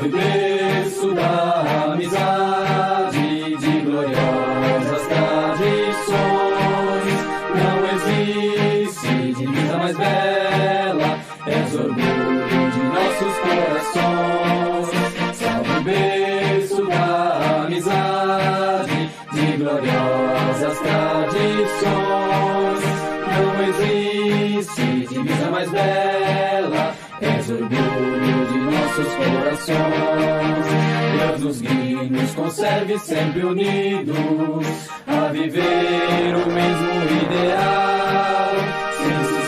Salve o berço da amizade de gloriosas tradições. Não existe divisa mais bela, és orgulho de nossos corações. Salve o berço da amizade de gloriosas tradições. Não existe divisa mais bela, és orgulho de nossos corações. Deus nos guie, nos conserve sempre unidos, a viver o mesmo ideal.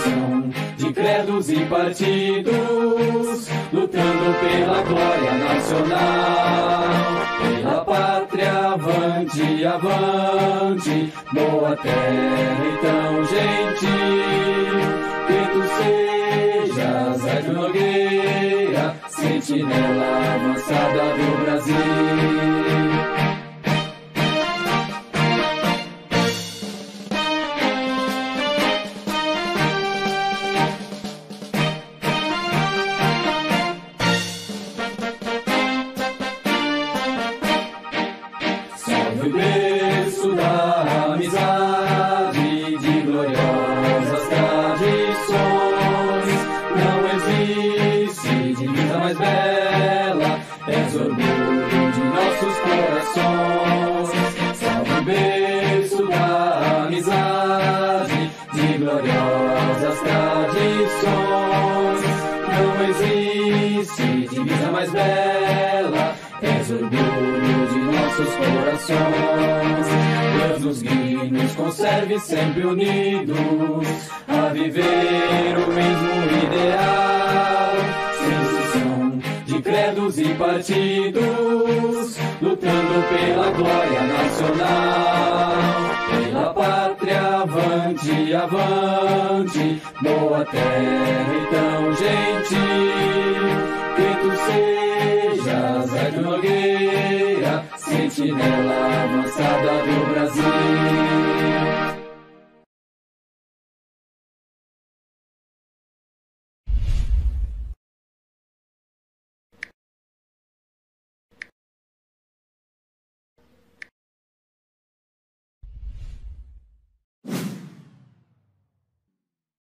Sem de credos e partidos, lutando pela glória nacional. Pela pátria, avante, avante, boa terra e tão gentil. Que tu sejas a Nogueira, sentinela avançada do Brasil. Salve o berço da amizade de gloriosas mais bela, és orgulho de nossos corações. Salve berço da amizade de gloriosas tradições. Não existe divisa mais bela, és orgulho de nossos corações. Deus nos guie, nos conserve sempre unidos, a viver o mesmo partidos, lutando pela glória nacional. Pela pátria, avante, avante, boa terra e tão gentil. Que tu sejas, Hélio Nogueira, sentinela avançada do Brasil.